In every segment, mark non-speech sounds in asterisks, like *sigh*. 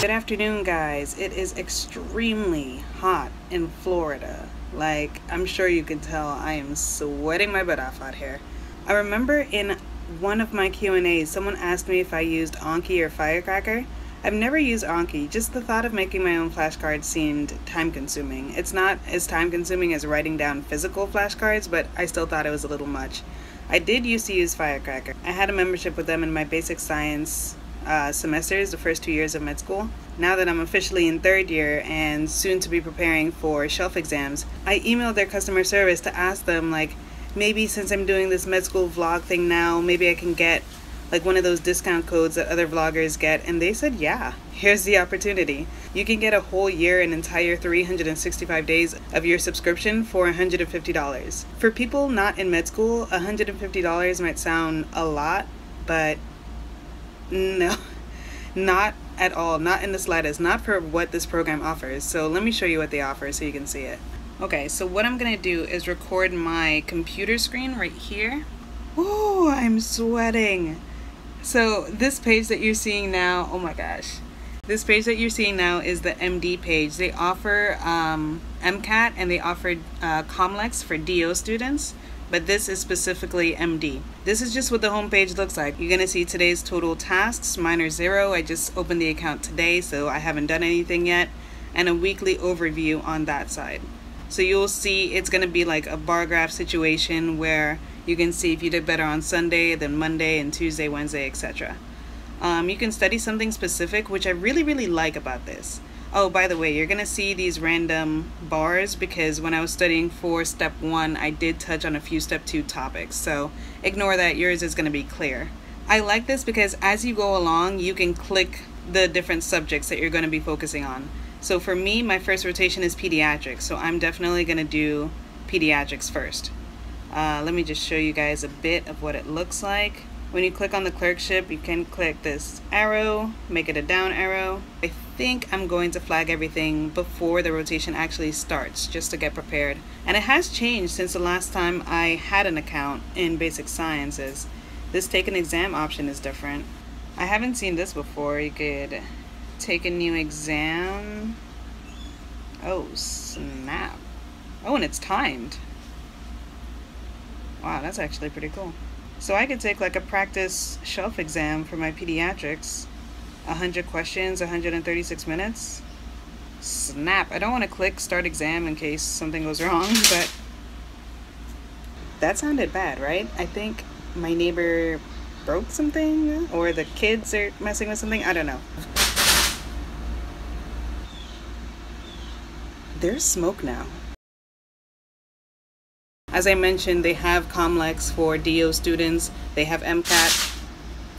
Good afternoon, guys. It is extremely hot in Florida. Like, I'm sure you can tell I am sweating my butt off out here. I remember in one of my Q&As, someone asked me if I used Anki or Firecracker. I've never used Anki. Just the thought of making my own flashcards seemed time consuming. It's not as time consuming as writing down physical flashcards, but I still thought it was a little much. I did used to use Firecracker. I had a membership with them in my basic science uh, semesters, the first two years of med school. Now that I'm officially in third year and soon to be preparing for shelf exams, I emailed their customer service to ask them, like, maybe since I'm doing this med school vlog thing now, maybe I can get like one of those discount codes that other vloggers get. And they said, yeah, *laughs* here's the opportunity. You can get a whole year, an entire 365 days of your subscription for $150. For people not in med school, $150 might sound a lot, but no, not at all, not in the slightest, not for what this program offers. So let me show you what they offer so you can see it. Okay, so what I'm gonna do is record my computer screen right here. Oh, I'm sweating. So this page that you're seeing now, oh my gosh. This page that you're seeing now is the MD page. They offer um, MCAT and they offer uh, Comlex for DO students but this is specifically MD. This is just what the homepage looks like. You're gonna see today's total tasks, mine are zero. I just opened the account today, so I haven't done anything yet, and a weekly overview on that side. So you'll see it's gonna be like a bar graph situation where you can see if you did better on Sunday than Monday and Tuesday, Wednesday, etc. Um, you can study something specific, which I really, really like about this. Oh, by the way, you're going to see these random bars because when I was studying for step one, I did touch on a few step two topics. So ignore that. Yours is going to be clear. I like this because as you go along, you can click the different subjects that you're going to be focusing on. So for me, my first rotation is pediatrics. So I'm definitely going to do pediatrics first. Uh, let me just show you guys a bit of what it looks like. When you click on the clerkship, you can click this arrow, make it a down arrow. I think I'm going to flag everything before the rotation actually starts, just to get prepared. And it has changed since the last time I had an account in Basic Sciences. This take an exam option is different. I haven't seen this before. You could take a new exam. Oh, snap. Oh, and it's timed. Wow, that's actually pretty cool. So I could take like a practice shelf exam for my pediatrics. 100 questions, 136 minutes. Snap. I don't want to click start exam in case something goes wrong, *laughs* but that sounded bad, right? I think my neighbor broke something or the kids are messing with something. I don't know. There's smoke now. As I mentioned, they have Comlex for DO students. They have MCAT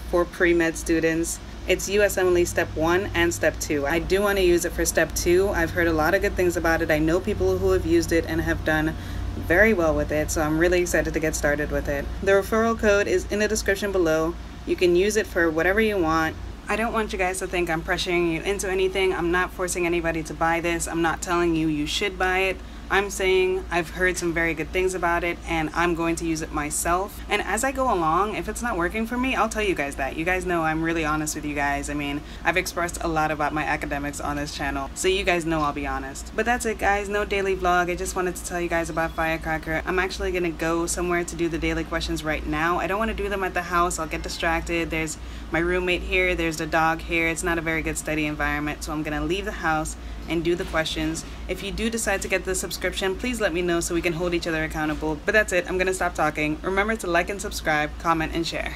for pre-med students. It's USMLE Step 1 and Step 2. I do want to use it for Step 2. I've heard a lot of good things about it. I know people who have used it and have done very well with it, so I'm really excited to get started with it. The referral code is in the description below. You can use it for whatever you want. I don't want you guys to think I'm pressuring you into anything. I'm not forcing anybody to buy this. I'm not telling you you should buy it. I'm saying I've heard some very good things about it and I'm going to use it myself. And as I go along, if it's not working for me, I'll tell you guys that. You guys know I'm really honest with you guys. I mean, I've expressed a lot about my academics on this channel, so you guys know I'll be honest. But that's it guys, no daily vlog. I just wanted to tell you guys about Firecracker. I'm actually gonna go somewhere to do the daily questions right now. I don't want to do them at the house. I'll get distracted. There's my roommate here, there's the dog here. It's not a very good study environment, so I'm gonna leave the house and do the questions. If you do decide to get the please let me know so we can hold each other accountable. But that's it, I'm gonna stop talking. Remember to like and subscribe, comment, and share.